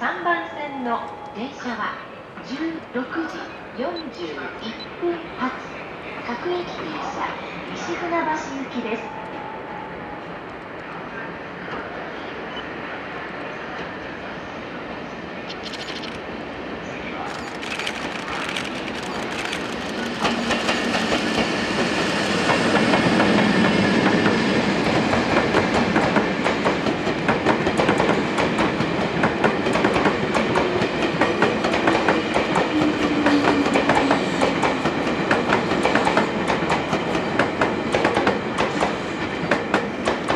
3番線の電車は16時41分発各駅停車西船橋行きです。